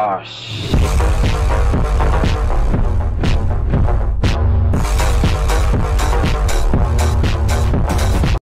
Bosch.